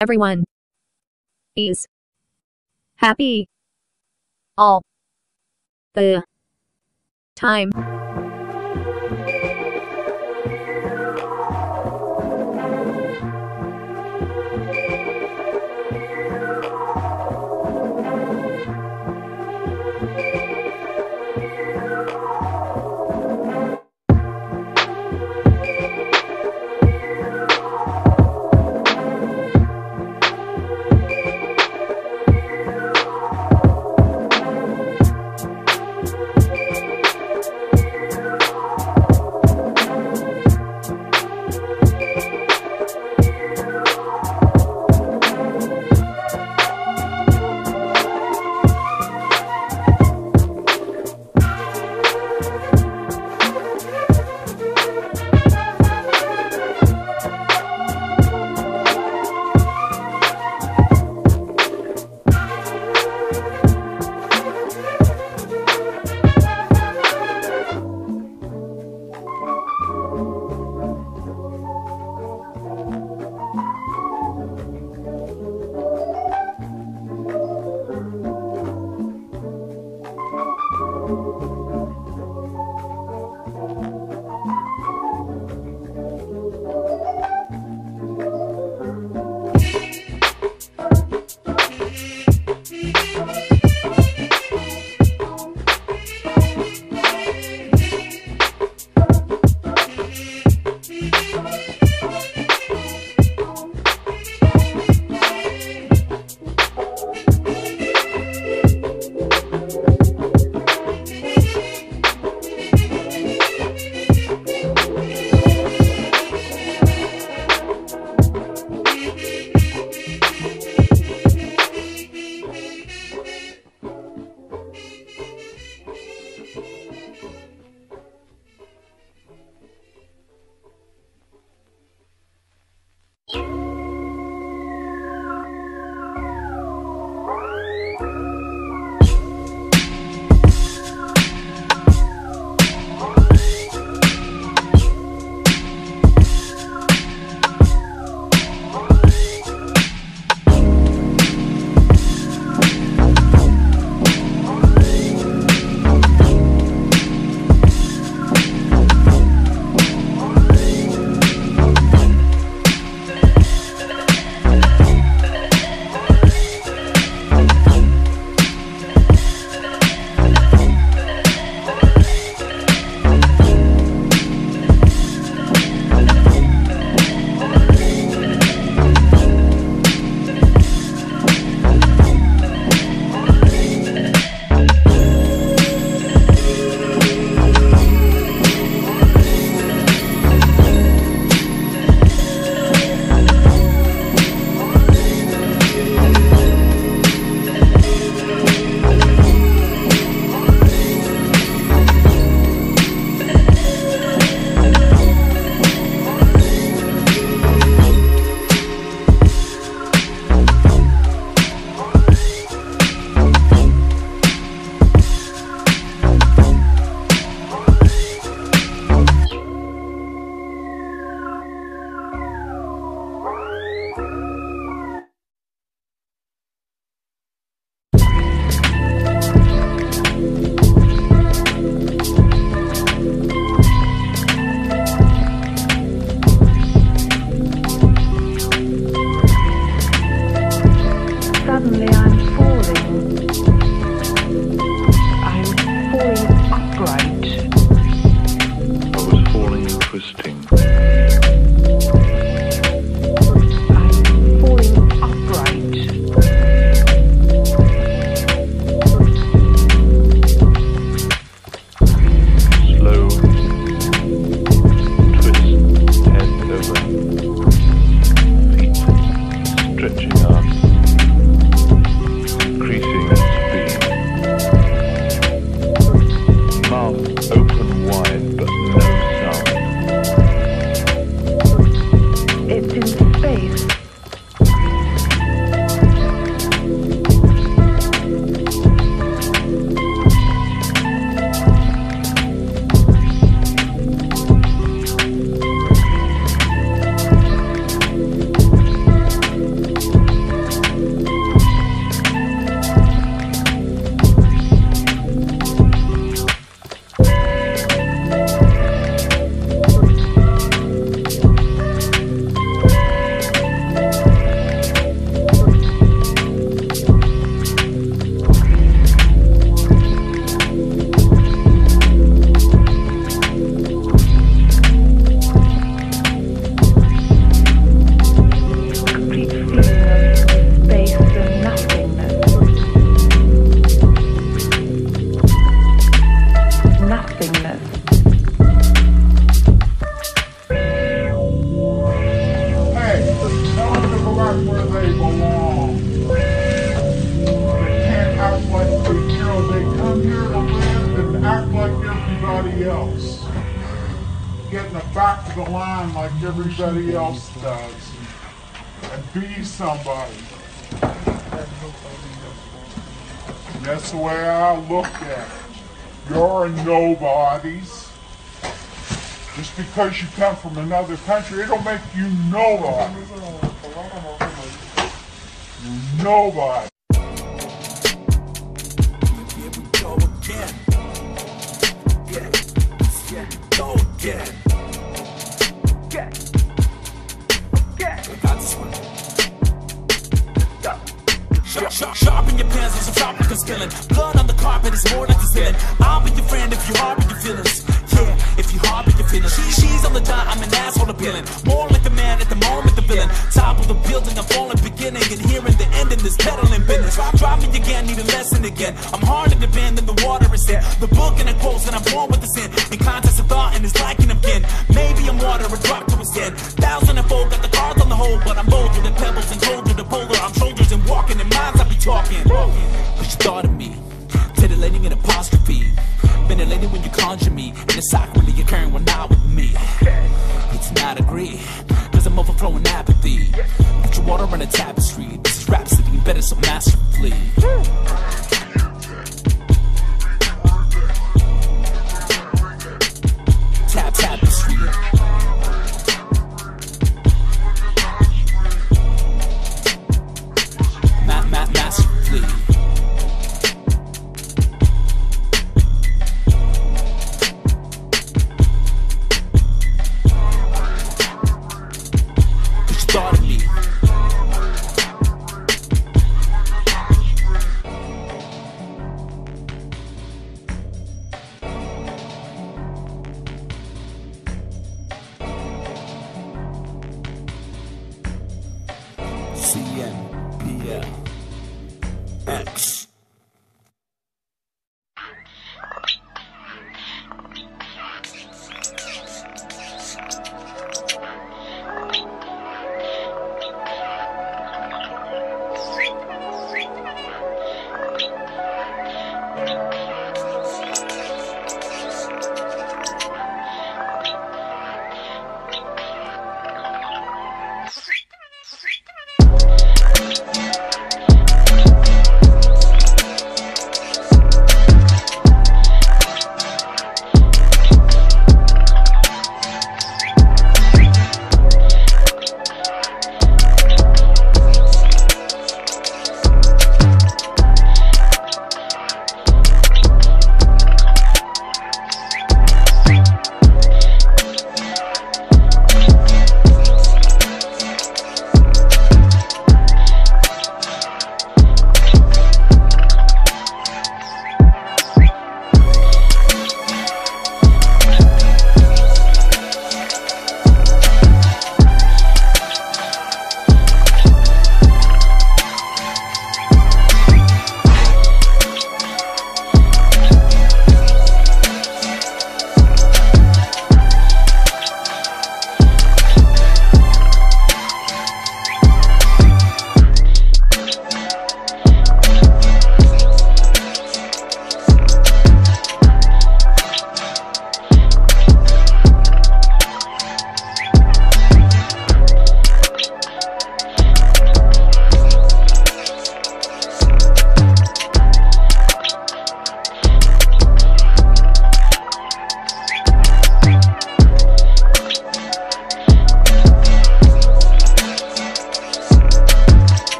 Everyone. Is. Happy. All. The. Time. Because you come from another country, it don't make you nobody. Nobody. We go again. Yeah, yeah, go again. Yeah, yeah. Got this one. Sharp, sharp, sharpen your. Blood on the carpet is more like the ceiling. I'll be your friend if you harbor your feelings. Yeah, if you harbor your feelings. She's on the dime, I'm an asshole appealing. More like the man at the moment, the villain. Top of the building, I'm falling beginning and hearing the end in this peddling business. Drop me again, need a lesson again. I'm harder to bend than the water is in. The book and the quotes, and I'm born with the sin. In contest of thought, and it's an again. Maybe I'm water, a drop to his head. Thousand and fold, got the cards on the hole, but I'm bolder than pebbles and colder than polar. I'm shoulders and walking, and minds I be talking. But you thought of me, titillating an apostrophe. Ventilating when you conjure me, and it's sacrilege cause apathy. Put your water on a tapestry. This is rhapsody, better so masterfully.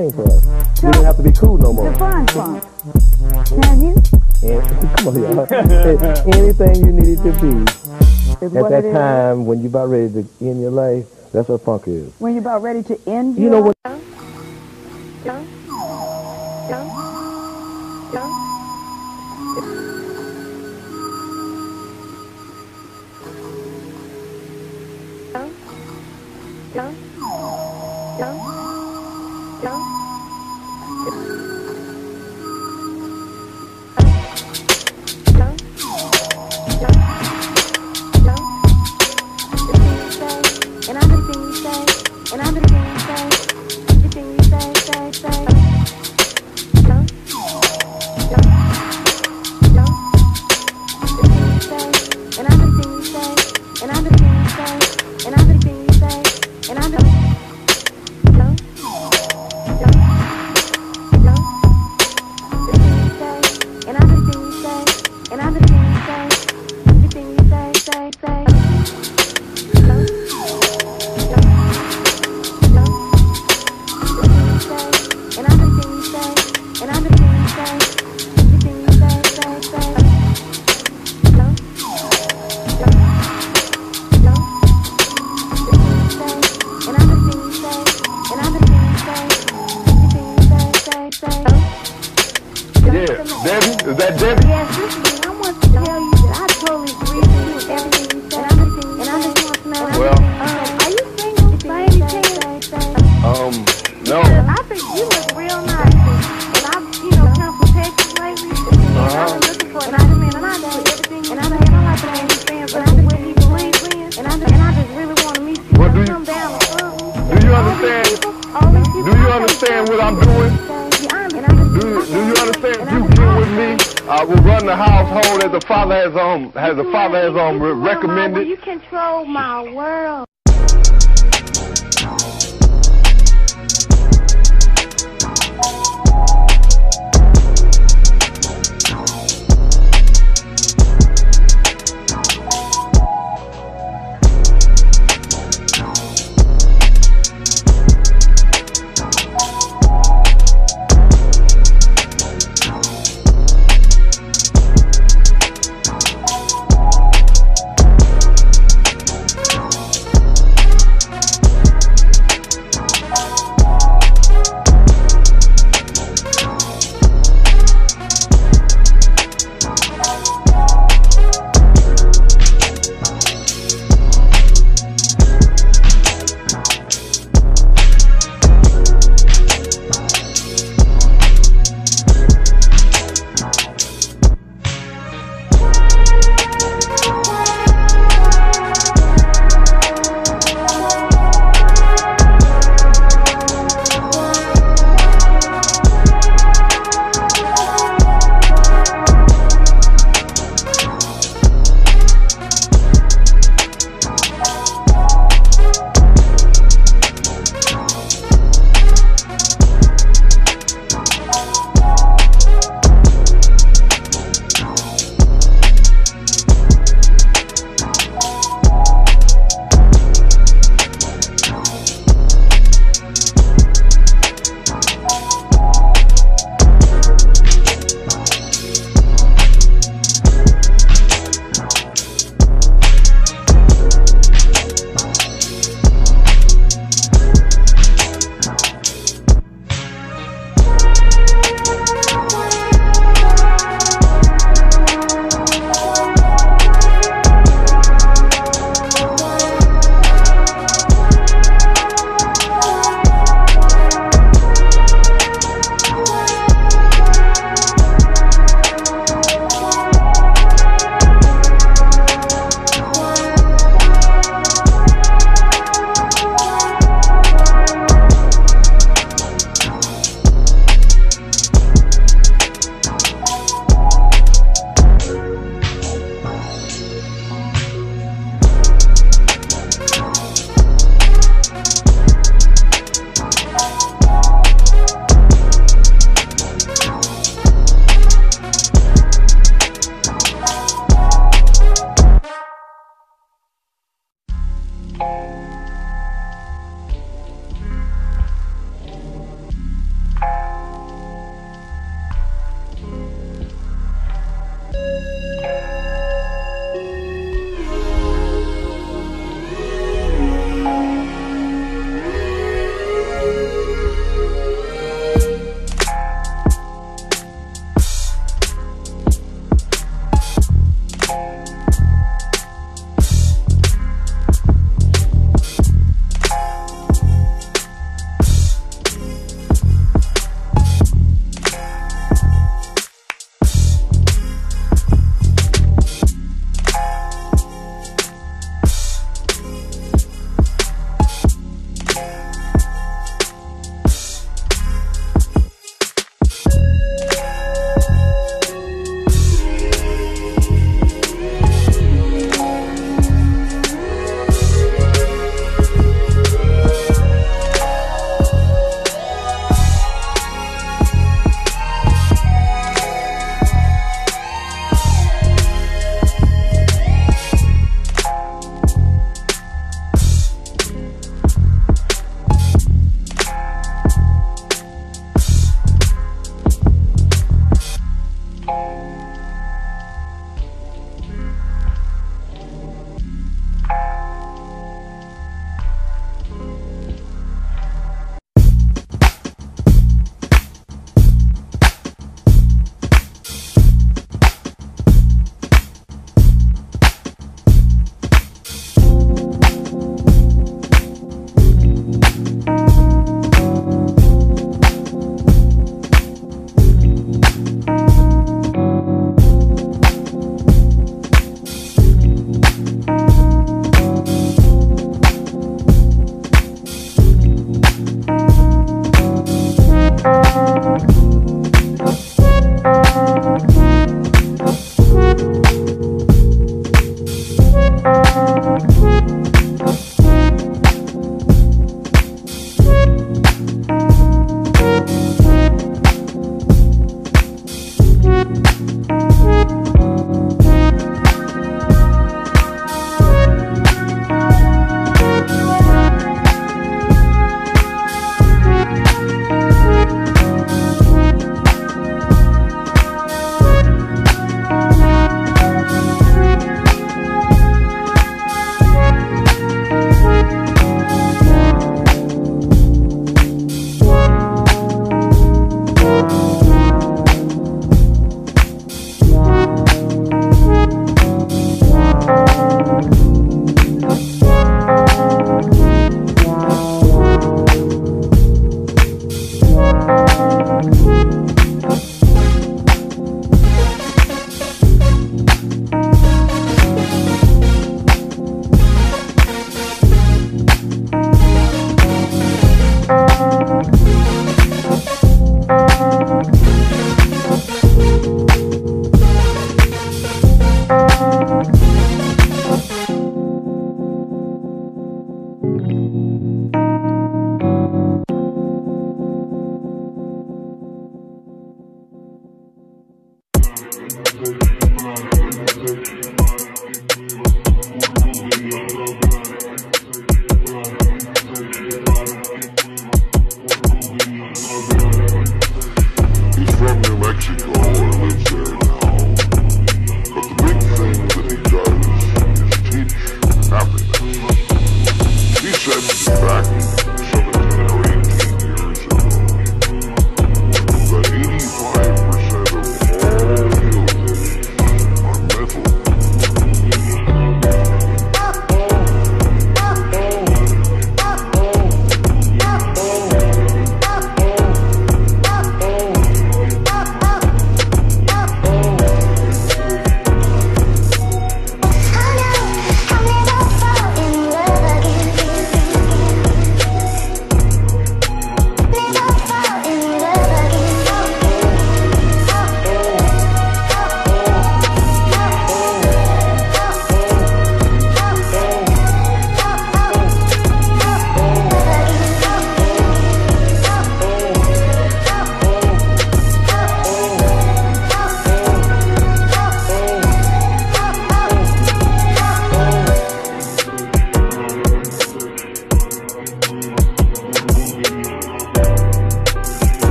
Thing for us. We didn't have to be cool no more. Define funk. Can you? And, come on, y'all. Anything you needed to be Is at that it is. time when you're about ready to end your life, that's what funk is. When you're about ready to end You your know what?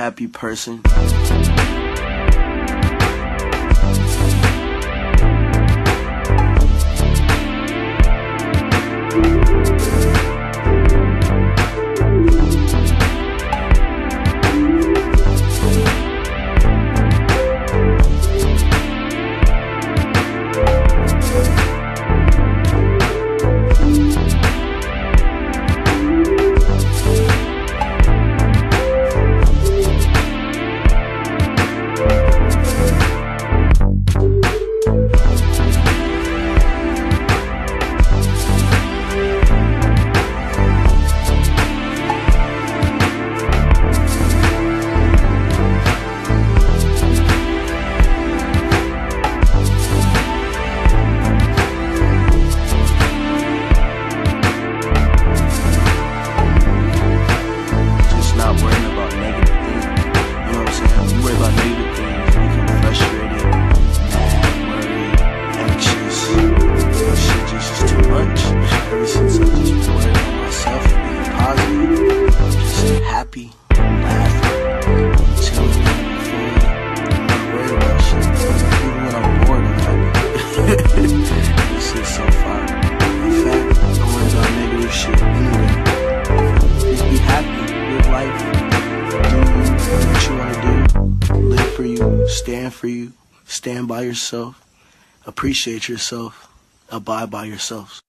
Happy person. Yourself, appreciate yourself, abide by yourselves.